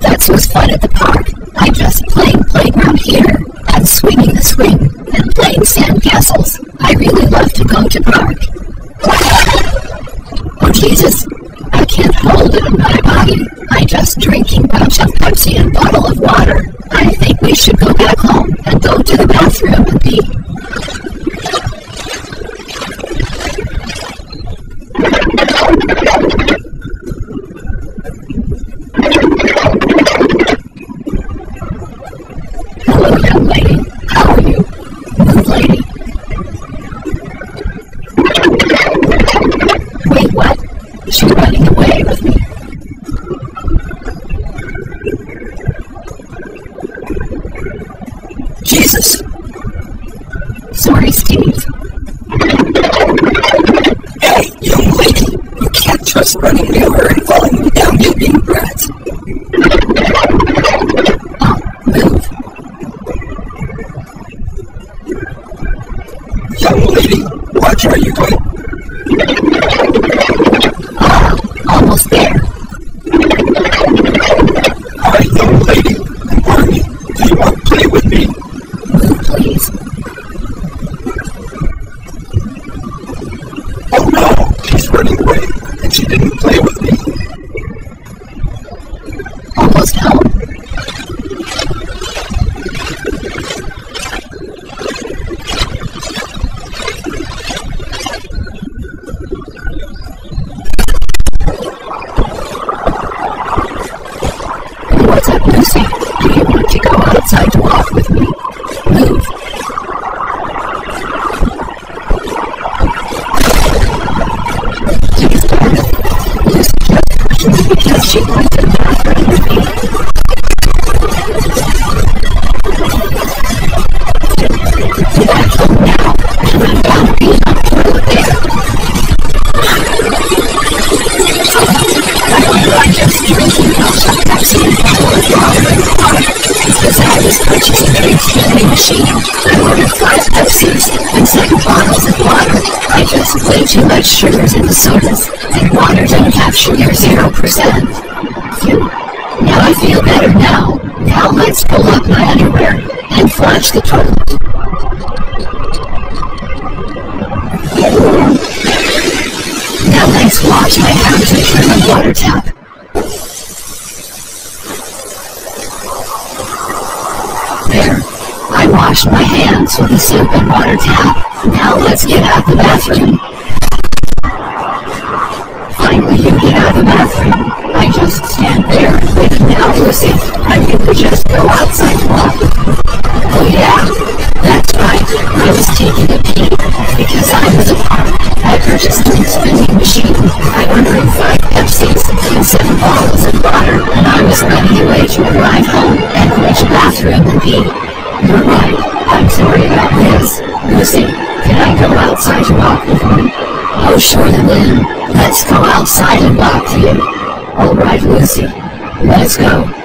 That's what's fun at the park. I just playing playground here, and swinging the swing, and playing sand castles. I really love to go to park. Oh Jesus! I can't hold it in my body. I just drinking bunch of Pepsi and bottle of water. I think we should go back home and go to the bathroom and pee. just running near and falling down you being brat. Move. Young lady, watch where you're going. Outside walk with me? Move. Lucy just me because with me. Was purchasing a vending machine. I ordered five Pepsis and seven bottles of water. I just way too much sugars in the sodas, and water doesn't have sugar zero percent. Phew. Now I feel better now. Now let's pull up my underwear and flush the toilet. Now let's wash my hands and turn the water tap. I washed my hands with the soap and water tap. Now let's get out the bathroom. Finally, you get out the bathroom. I just stand there wait now, Lucy. I really just go outside. Oh yeah, that's right. I was taking a pee because I was a park. I purchased a vending machine. I ordered five Pepsis and seven bottles of water, and I was running away to arrive home and reach bathroom and pee. You're right. I'm sorry about this. Lucy, can I go outside to walk with me? Oh, sure, Lynn. Let's go outside and walk to you. All right, Lucy. Let's go.